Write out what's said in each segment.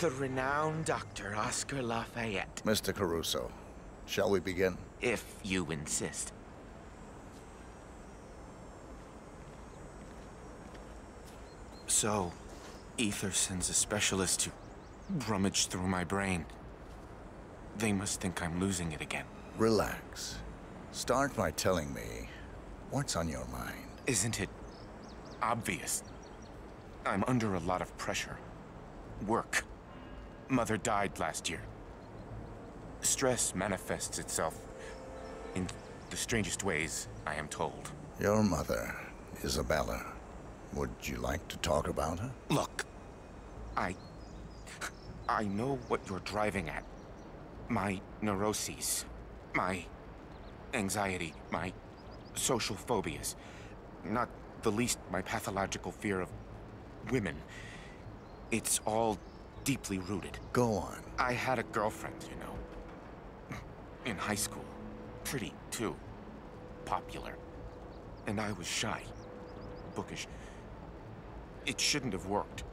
The renowned Dr. Oscar Lafayette, Mr. Caruso, shall we begin? if you insist. So, Ether sends a specialist to rummage through my brain. They must think I'm losing it again. Relax. Start by telling me what's on your mind. Isn't it obvious? I'm under a lot of pressure. Work. Mother died last year. Stress manifests itself in the strangest ways, I am told. Your mother, Isabella. Would you like to talk about her? Look, I... I know what you're driving at. My neuroses, my anxiety, my social phobias. Not the least my pathological fear of women. It's all deeply rooted. Go on. I had a girlfriend, you know. In high school. Pretty, too. Popular. And I was shy. Bookish. It shouldn't have worked.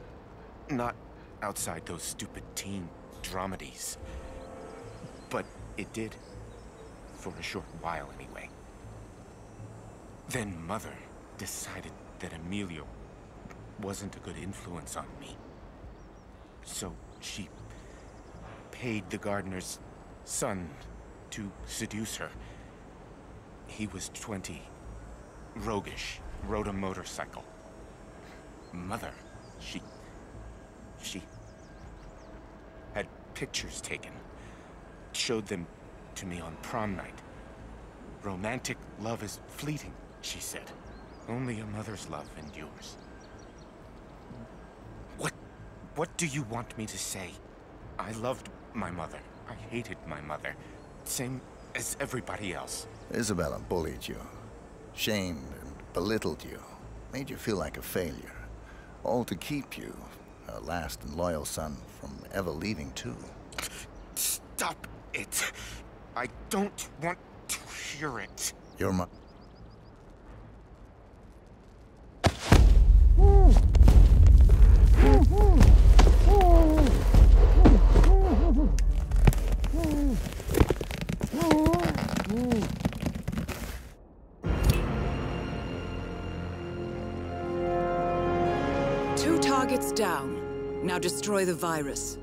Not outside those stupid teen dramedies. But it did. For a short while, anyway. Then Mother decided that Emilio wasn't a good influence on me. So she paid the gardener's son to seduce her. He was 20, roguish, rode a motorcycle. Mother, she... she... had pictures taken. Showed them to me on prom night. Romantic love is fleeting, she said. Only a mother's love endures. What... do you want me to say? I loved my mother. I hated my mother. Same as everybody else. Isabella bullied you, shamed and belittled you, made you feel like a failure. All to keep you, her last and loyal son, from ever leaving too. Stop it. I don't want to hear it. Your mo- Two targets down. Now destroy the virus.